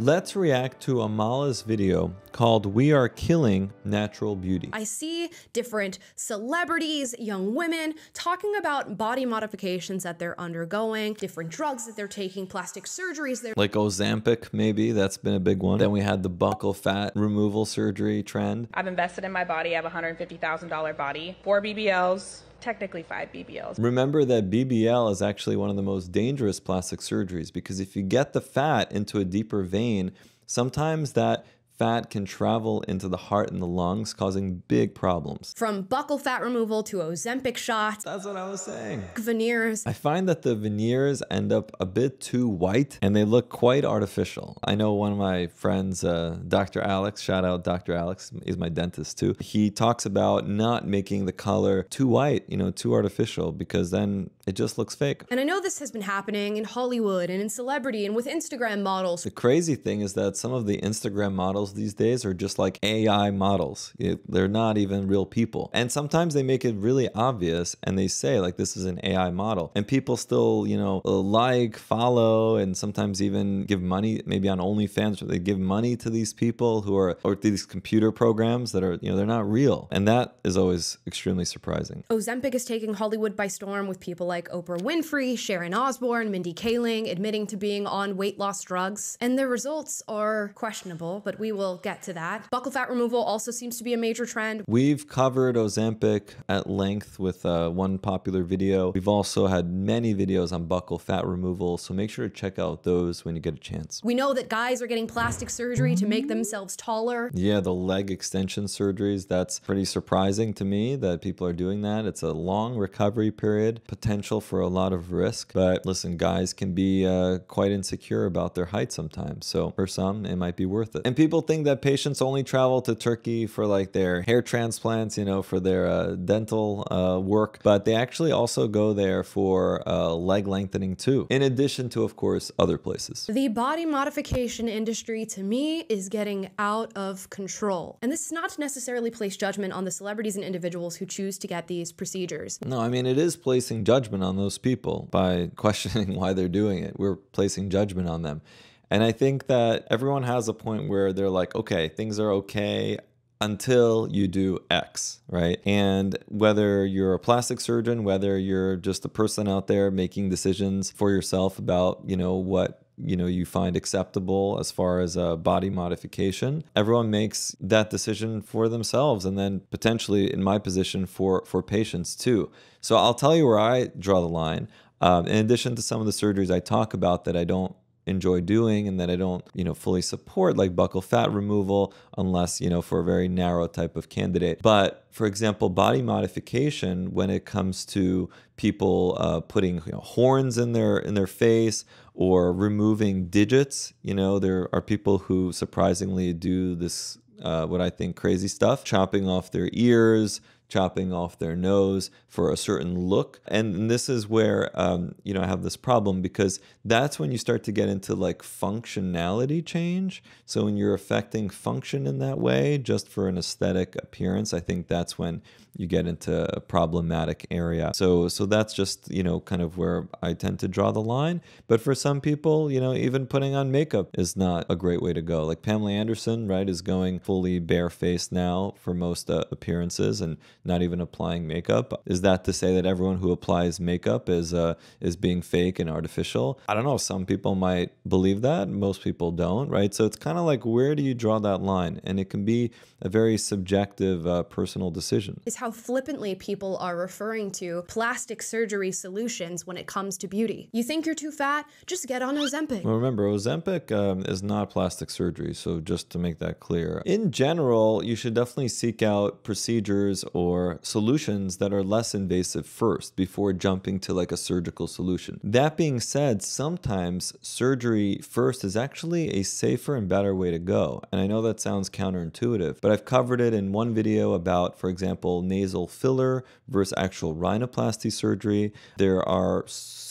Let's react to Amala's video called We Are Killing Natural Beauty. I see different celebrities, young women, talking about body modifications that they're undergoing, different drugs that they're taking, plastic surgeries they're Like Ozempic, maybe, that's been a big one. Then we had the buccal fat removal surgery trend. I've invested in my body. I have a $150,000 body, four BBLs, technically five BBLs. Remember that BBL is actually one of the most dangerous plastic surgeries because if you get the fat into a deeper vein, sometimes that fat can travel into the heart and the lungs, causing big problems. From buccal fat removal to Ozempic shots. That's what I was saying. Veneers. I find that the veneers end up a bit too white and they look quite artificial. I know one of my friends, uh, Dr. Alex, shout out Dr. Alex, he's my dentist too. He talks about not making the color too white, you know, too artificial because then it just looks fake. And I know this has been happening in Hollywood and in celebrity and with Instagram models. The crazy thing is that some of the Instagram models models these days are just like AI models. They're not even real people. And sometimes they make it really obvious and they say like this is an AI model. And people still, you know, like, follow, and sometimes even give money, maybe on OnlyFans, where they give money to these people who are, or these computer programs that are, you know, they're not real. And that is always extremely surprising. Ozempic is taking Hollywood by storm with people like Oprah Winfrey, Sharon Osbourne, Mindy Kaling admitting to being on weight loss drugs. And their results are questionable, but we will get to that. Buccal fat removal also seems to be a major trend. We've covered Ozempic at length with uh, one popular video. We've also had many videos on buccal fat removal, so make sure to check out those when you get a chance. We know that guys are getting plastic surgery to make themselves taller. Yeah, the leg extension surgeries, that's pretty surprising to me that people are doing that. It's a long recovery period, potential for a lot of risk. But listen, guys can be uh, quite insecure about their height sometimes. So for some, it might be worth it. And people think that patients only travel to Turkey for like their hair transplants, you know, for their uh, dental uh, work, but they actually also go there for uh, leg lengthening too, in addition to, of course, other places. The body modification industry, to me, is getting out of control. And this is not to necessarily place judgment on the celebrities and individuals who choose to get these procedures. No, I mean, it is placing judgment on those people by questioning why they're doing it. We're placing judgment on them. And I think that everyone has a point where they're like, okay, things are okay until you do X, right? And whether you're a plastic surgeon, whether you're just a person out there making decisions for yourself about, you know, what you know you find acceptable as far as a body modification everyone makes that decision for themselves and then potentially in my position for for patients too so i'll tell you where i draw the line um, in addition to some of the surgeries i talk about that i don't enjoy doing and that I don't, you know, fully support like buccal fat removal unless, you know, for a very narrow type of candidate. But for example, body modification when it comes to people uh, putting you know, horns in their in their face or removing digits, you know, there are people who surprisingly do this uh, what I think crazy stuff, chopping off their ears, chopping off their nose for a certain look. And this is where, um, you know, I have this problem because that's when you start to get into like functionality change. So when you're affecting function in that way, just for an aesthetic appearance, I think that's when you get into a problematic area. So so that's just, you know, kind of where I tend to draw the line. But for some people, you know, even putting on makeup is not a great way to go. Like Pamela Anderson, right, is going fully barefaced now for most uh, appearances and not even applying makeup. Is that to say that everyone who applies makeup is uh, is being fake and artificial? I don't know. Some people might believe that. Most people don't, right? So it's kind of like where do you draw that line? And it can be a very subjective, uh, personal decision. Is how flippantly people are referring to plastic surgery solutions when it comes to beauty. You think you're too fat? Just get on Ozempic. Well, remember, Ozempic um, is not plastic surgery. So just to make that clear, in general, you should definitely seek out procedures or or solutions that are less invasive first before jumping to like a surgical solution. That being said, sometimes surgery first is actually a safer and better way to go. And I know that sounds counterintuitive, but I've covered it in one video about, for example, nasal filler versus actual rhinoplasty surgery. There are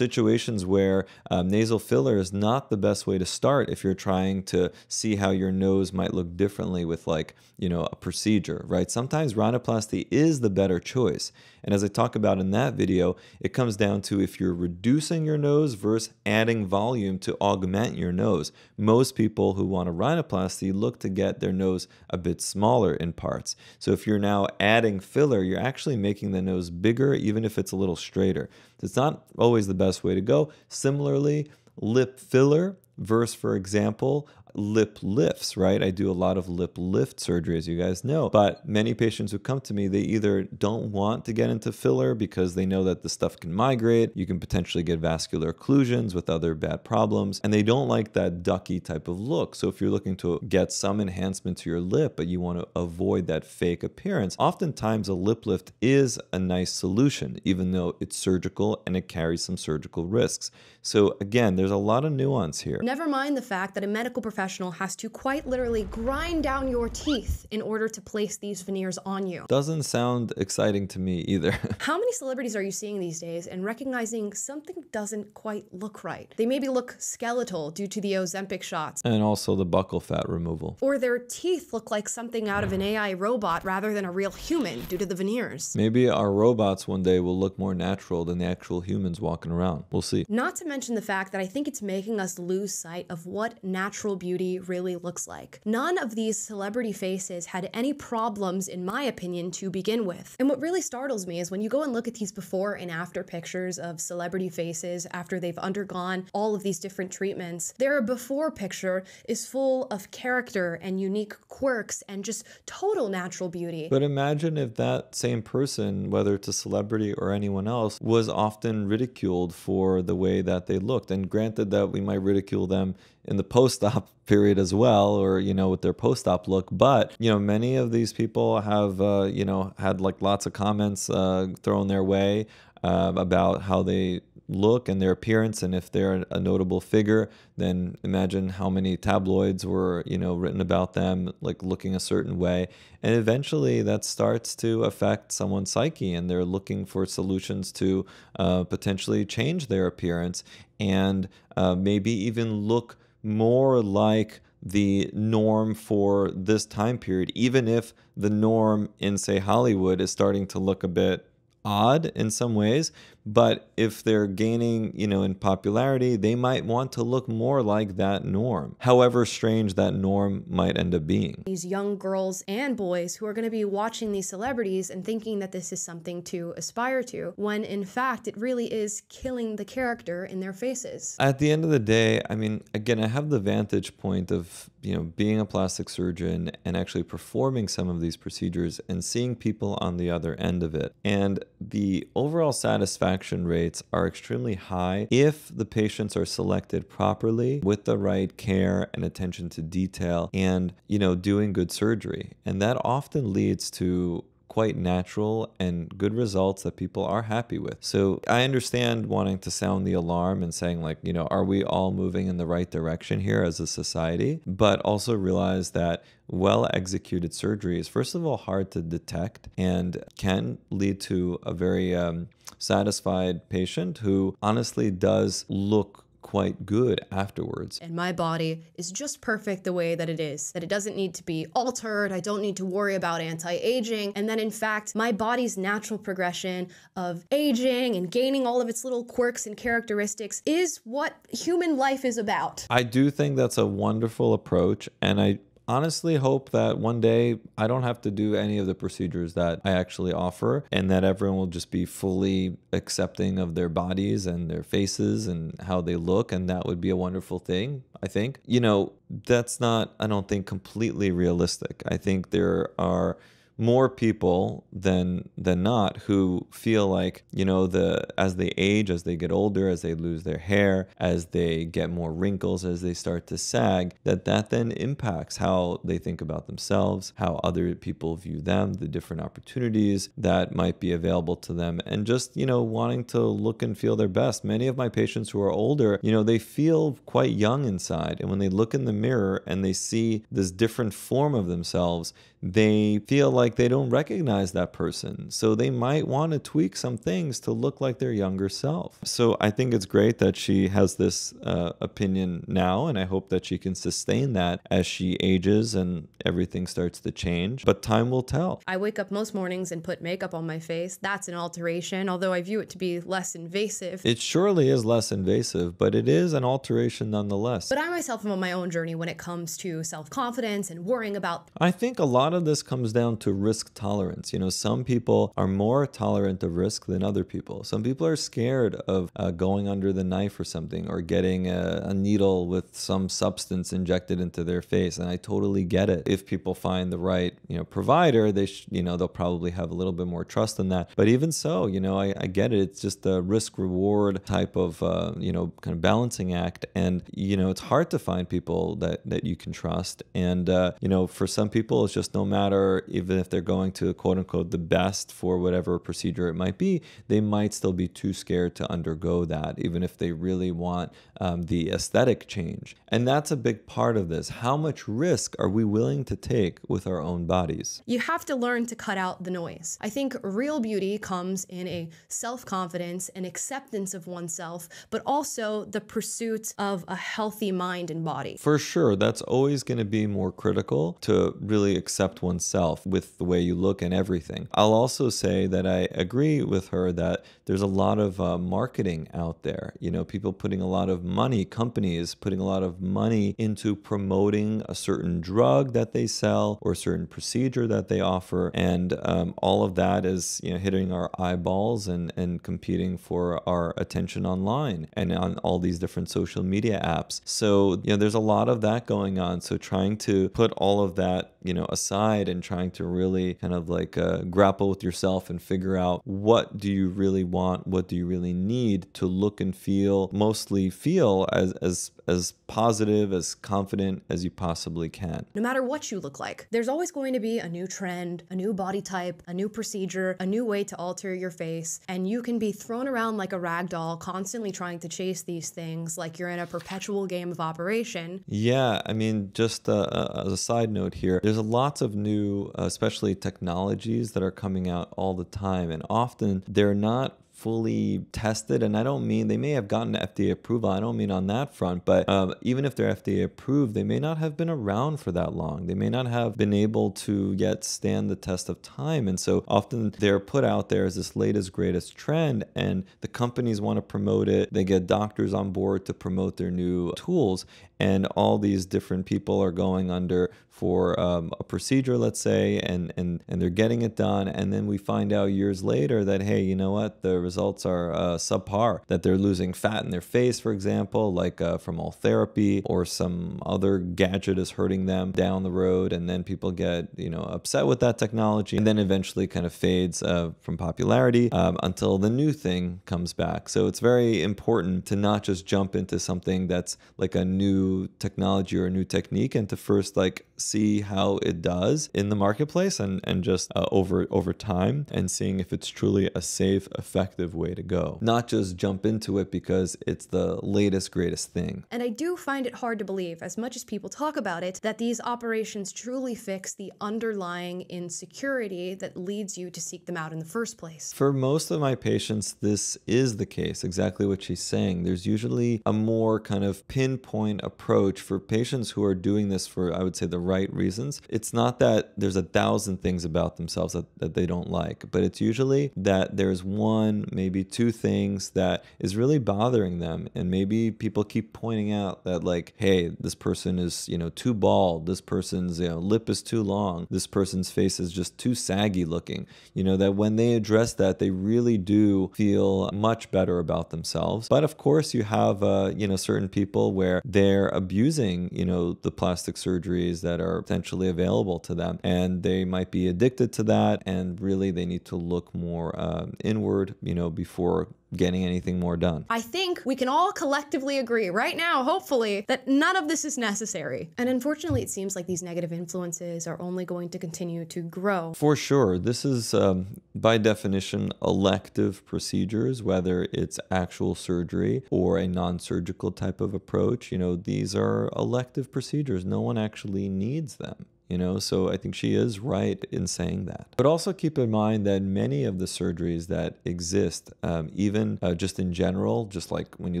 situations where um, nasal filler is not the best way to start if you're trying to see how your nose might look differently with like, you know, a procedure, right? Sometimes rhinoplasty is is the better choice. And as I talk about in that video, it comes down to if you're reducing your nose versus adding volume to augment your nose. Most people who want a rhinoplasty look to get their nose a bit smaller in parts. So if you're now adding filler, you're actually making the nose bigger, even if it's a little straighter. It's not always the best way to go. Similarly, lip filler versus, for example, lip lifts, right? I do a lot of lip lift surgery, as you guys know. But many patients who come to me, they either don't want to get into filler because they know that the stuff can migrate. You can potentially get vascular occlusions with other bad problems, and they don't like that ducky type of look. So if you're looking to get some enhancement to your lip, but you want to avoid that fake appearance, oftentimes a lip lift is a nice solution, even though it's surgical and it carries some surgical risks. So again, there's a lot of nuance here. Never mind the fact that a medical professional has to quite literally grind down your teeth in order to place these veneers on you. Doesn't sound exciting to me either. How many celebrities are you seeing these days and recognizing something doesn't quite look right? They maybe look skeletal due to the Ozempic shots. and also the buccal fat removal. Or their teeth look like something out of an AI robot rather than a real human due to the veneers. Maybe our robots one day will look more natural than the actual humans walking around. We'll see. Not to mention the fact that I think it's making us lose sight of what natural beauty really looks like. None of these celebrity faces had any problems, in my opinion, to begin with. And what really startles me is when you go and look at these before and after pictures of celebrity faces after they've undergone all of these different treatments, their before picture is full of character and unique quirks and just total natural beauty. But imagine if that same person, whether it's a celebrity or anyone else, was often ridiculed for the way that they looked. And granted that we might ridicule them in the post-op period as well or you know with their post-op look. But you know many of these people have uh, you know had like lots of comments uh, thrown their way uh, about how they look and their appearance and if they're a notable figure then imagine how many tabloids were you know written about them like looking a certain way. And eventually that starts to affect someone's psyche and they're looking for solutions to uh, potentially change their appearance and uh, maybe even look more like the norm for this time period even if the norm in say hollywood is starting to look a bit odd in some ways but if they're gaining you know in popularity they might want to look more like that norm however strange that norm might end up being these young girls and boys who are going to be watching these celebrities and thinking that this is something to aspire to, when in fact it really is killing the character in their faces. at the end of the day i mean again i have the vantage point of you know being a plastic surgeon and actually performing some of these procedures and seeing people on the other end of it. And the overall satisfaction rates are extremely high if the patients are selected properly with the right care and attention to detail and you know doing good surgery. And that often leads to quite natural and good results that people are happy with. So I understand wanting to sound the alarm and saying, like, you know, are we all moving in the right direction here as a society? But also realize that well executed surgery is, first of all, hard to detect and can lead to a very um, satisfied patient who honestly does look quite good afterwards. And my body is just perfect the way that it is, that it doesn't need to be altered. I don't need to worry about anti aging. And that, in fact, my body's natural progression of aging and gaining all of its little quirks and characteristics is what human life is about. I do think that's a wonderful approach, and I honestly hope that one day I don't have to do any of the procedures that I actually offer and that everyone will just be fully accepting of their bodies and their faces and how they look and that would be a wonderful thing I think. You know that's not I don't think completely realistic. I think there are more people than than not who feel like you know the as they age as they get older as they lose their hair as they get more wrinkles as they start to sag that that then impacts how they think about themselves how other people view them the different opportunities that might be available to them. And just you know wanting to look and feel their best. Many of my patients who are older you know they feel quite young inside. And when they look in the mirror and they see this different form of themselves they feel like they don't recognize that person. So they might want to tweak some things to look like their younger self. So I think it's great that she has this uh, opinion now, and I hope that she can sustain that as she ages and everything starts to change. But time will tell. I wake up most mornings and put makeup on my face. That's an alteration, although I view it to be less invasive. It surely is less invasive, but it is an alteration nonetheless. But I myself am on my own journey when it comes to self confidence and worrying about. I think a lot of this comes down to risk tolerance. You know, some people are more tolerant of risk than other people. Some people are scared of uh, going under the knife or something or getting a, a needle with some substance injected into their face. And I totally get it. If people find the right, you know, provider, they, you know, they'll probably have a little bit more trust in that. But even so, you know, I, I get it. It's just a risk reward type of, uh, you know, kind of balancing act. And, you know, it's hard to find people that, that you can trust. And, uh, you know, for some people, it's just no matter, even if they're going to quote unquote the best for whatever procedure it might be, they might still be too scared to undergo that, even if they really want um, the aesthetic change. And that's a big part of this. How much risk are we willing to take with our own bodies? You have to learn to cut out the noise. I think real beauty comes in a self confidence and acceptance of oneself, but also the pursuit of a healthy mind and body. For sure, that's always going to be more critical to really accept oneself with the way you look and everything. I'll also say that I agree with her that there's a lot of uh, marketing out there. You know, people putting a lot of money, companies putting a lot of money into promoting a certain drug that they sell or a certain procedure that they offer. And um, all of that is, you know, hitting our eyeballs and, and competing for our attention online and on all these different social media apps. So, you know, there's a lot of that going on. So trying to put all of that, you know, aside and trying to really kind of like uh, grapple with yourself and figure out what do you really want, what do you really need to look and feel, mostly feel as as as positive, as confident as you possibly can. No matter what you look like, there's always going to be a new trend, a new body type, a new procedure, a new way to alter your face, and you can be thrown around like a rag doll, constantly trying to chase these things like you're in a perpetual game of operation. Yeah, I mean, just uh, uh, as a side note here, there's lots of new, uh, especially technologies that are coming out all the time, and often they're not fully tested and i don't mean they may have gotten fda approval i don't mean on that front but um, even if they're fda approved they may not have been around for that long they may not have been able to yet stand the test of time and so often they're put out there as this latest greatest trend and the companies want to promote it they get doctors on board to promote their new tools and all these different people are going under for um, a procedure, let's say, and, and, and they're getting it done. And then we find out years later that, hey, you know what? The results are uh, subpar, that they're losing fat in their face, for example, like uh, from Ultherapy, or some other gadget is hurting them down the road. And then people get, you know, upset with that technology and then eventually kind of fades uh, from popularity um, until the new thing comes back. So it's very important to not just jump into something that's like a new technology or a new technique and to first like see how it does in the marketplace and and just uh, over over time and seeing if it's truly a safe effective way to go not just jump into it because it's the latest greatest thing And I do find it hard to believe, as much as people talk about it, that these operations truly fix the underlying insecurity that leads you to seek them out in the first place. For most of my patients, this is the case, exactly what she's saying. There's usually a more kind of pinpoint approach for patients who are doing this for, I would say, the right reasons. It's not that there's a thousand things about themselves that, that they don't like, but it's usually that there's one, maybe two things that is really bothering them. And maybe people keep pointing out that, like, hey, this person is, you know, too bald, this person's, you know, lip is too long, this person's face is just too saggy looking. You know, that when they address that, they really do feel much better about themselves. But of course, you have, uh, you know, certain people where they're abusing, you know, the plastic surgeries that are potentially available to them. And they might be addicted to that. And really, they need to look more um, inward, you know, before getting anything more done. I think we can all collectively agree right now, hopefully, that none of this is necessary. And unfortunately, it seems like these negative influences are only going to continue to grow. For sure. This is, um, by definition, elective procedures, whether it's actual surgery or a non surgical type of approach. You know, these are elective procedures. No one actually needs them. You know? So I think she is right in saying that. But also keep in mind that many of the surgeries that exist, um, even uh, just in general, just like when you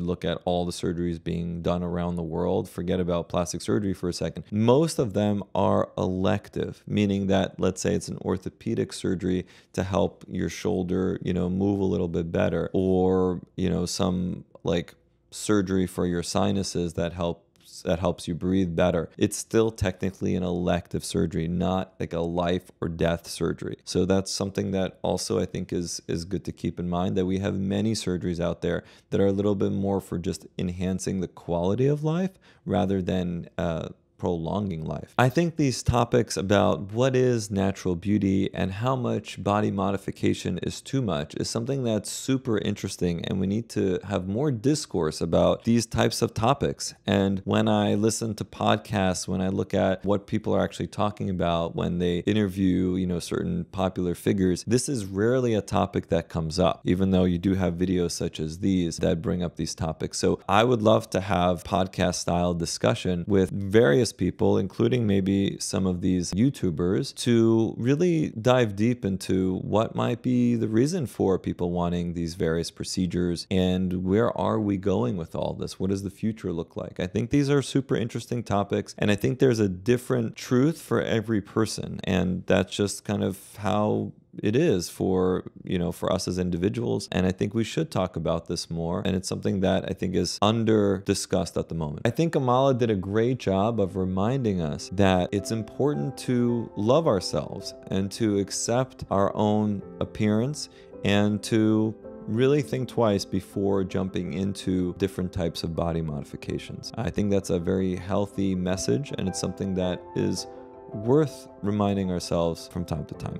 look at all the surgeries being done around the world, forget about plastic surgery for a second, most of them are elective, meaning that let's say it's an orthopedic surgery to help your shoulder, you know, move a little bit better, or, you know, some like surgery for your sinuses that help that helps you breathe better, it's still technically an elective surgery, not like a life or death surgery. So that's something that also I think is is good to keep in mind that we have many surgeries out there that are a little bit more for just enhancing the quality of life rather than uh, prolonging life. I think these topics about what is natural beauty and how much body modification is too much is something that's super interesting, and we need to have more discourse about these types of topics. And when I listen to podcasts, when I look at what people are actually talking about when they interview, you know, certain popular figures, this is rarely a topic that comes up, even though you do have videos such as these that bring up these topics. So I would love to have podcast style discussion with various people, including maybe some of these YouTubers, to really dive deep into what might be the reason for people wanting these various procedures and where are we going with all this? What does the future look like? I think these are super interesting topics, and I think there's a different truth for every person, and that's just kind of how it is for you know for us as individuals and i think we should talk about this more and it's something that i think is under discussed at the moment i think amala did a great job of reminding us that it's important to love ourselves and to accept our own appearance and to really think twice before jumping into different types of body modifications. I think that's a very healthy message and it's something that is worth reminding ourselves from time to time.